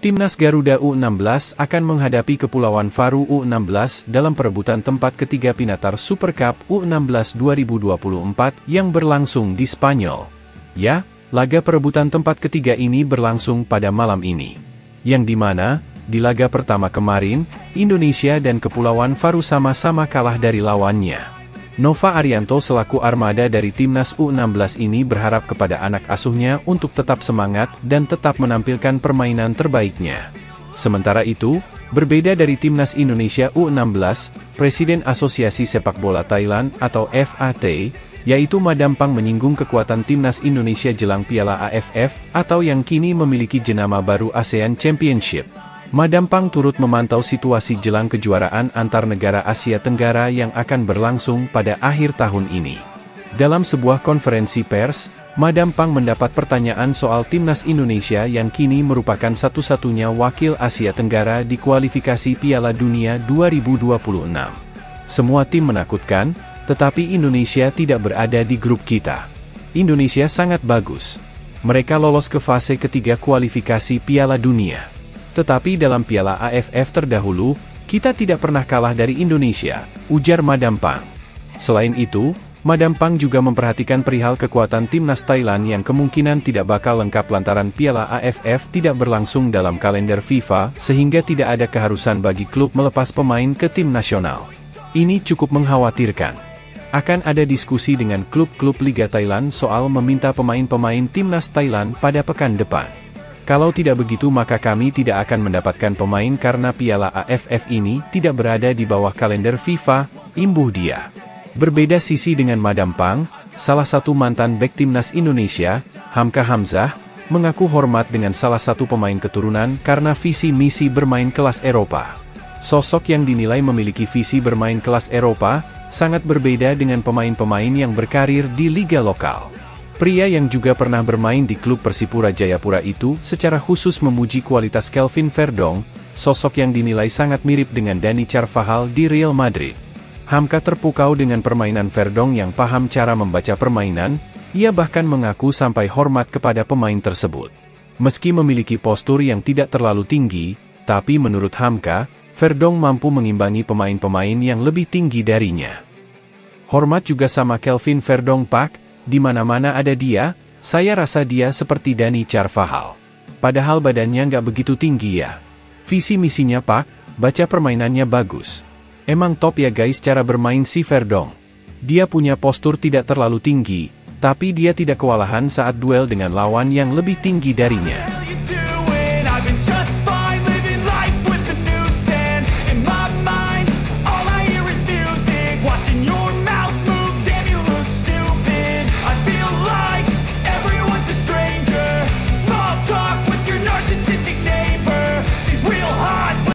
Timnas Garuda U16 akan menghadapi Kepulauan Faru U16 dalam perebutan tempat ketiga Pinatar Super Cup U16 2024 yang berlangsung di Spanyol. Ya, laga perebutan tempat ketiga ini berlangsung pada malam ini. Yang di mana, di laga pertama kemarin, Indonesia dan Kepulauan Faru sama-sama kalah dari lawannya. Nova Arianto selaku armada dari timnas U16 ini berharap kepada anak asuhnya untuk tetap semangat dan tetap menampilkan permainan terbaiknya. Sementara itu, berbeda dari timnas Indonesia U16, Presiden Asosiasi Sepak Bola Thailand atau FAT, yaitu Madampang menyinggung kekuatan timnas Indonesia jelang Piala AFF atau yang kini memiliki jenama baru ASEAN Championship. Madampang turut memantau situasi jelang kejuaraan antar negara Asia Tenggara yang akan berlangsung pada akhir tahun ini. Dalam sebuah konferensi pers, Madampang mendapat pertanyaan soal timnas Indonesia yang kini merupakan satu-satunya wakil Asia Tenggara di kualifikasi Piala Dunia 2026. Semua tim menakutkan, tetapi Indonesia tidak berada di grup kita. Indonesia sangat bagus. Mereka lolos ke fase ketiga kualifikasi Piala Dunia. Tetapi dalam piala AFF terdahulu, kita tidak pernah kalah dari Indonesia, ujar Madam Pang. Selain itu, Madam Pang juga memperhatikan perihal kekuatan timnas Thailand yang kemungkinan tidak bakal lengkap lantaran piala AFF tidak berlangsung dalam kalender FIFA, sehingga tidak ada keharusan bagi klub melepas pemain ke tim nasional. Ini cukup mengkhawatirkan. Akan ada diskusi dengan klub-klub Liga Thailand soal meminta pemain-pemain timnas Thailand pada pekan depan. Kalau tidak begitu maka kami tidak akan mendapatkan pemain karena piala AFF ini tidak berada di bawah kalender FIFA, imbuh dia. Berbeda sisi dengan Madam Pang, salah satu mantan bek timnas Indonesia, Hamka Hamzah, mengaku hormat dengan salah satu pemain keturunan karena visi misi bermain kelas Eropa. Sosok yang dinilai memiliki visi bermain kelas Eropa, sangat berbeda dengan pemain-pemain yang berkarir di liga lokal. Pria yang juga pernah bermain di klub Persipura Jayapura itu secara khusus memuji kualitas Kelvin Verdong, sosok yang dinilai sangat mirip dengan Dani Carvajal di Real Madrid. Hamka terpukau dengan permainan Verdong yang paham cara membaca permainan, ia bahkan mengaku sampai hormat kepada pemain tersebut. Meski memiliki postur yang tidak terlalu tinggi, tapi menurut Hamka, Verdong mampu mengimbangi pemain-pemain yang lebih tinggi darinya. Hormat juga sama Kelvin Verdong Pak, di mana-mana ada dia, saya rasa dia seperti Dani Carvajal. Padahal badannya nggak begitu tinggi ya. Visi misinya pak, baca permainannya bagus. Emang top ya guys cara bermain si Verdong. Dia punya postur tidak terlalu tinggi, tapi dia tidak kewalahan saat duel dengan lawan yang lebih tinggi darinya.